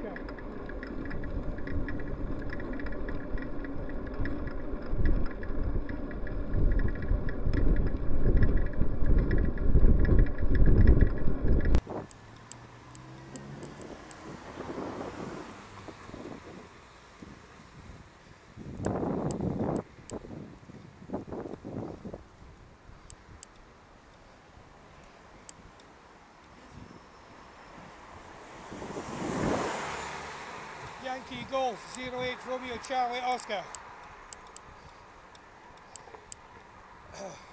这样会。Key Golf, 08 Romeo Charlie Oscar.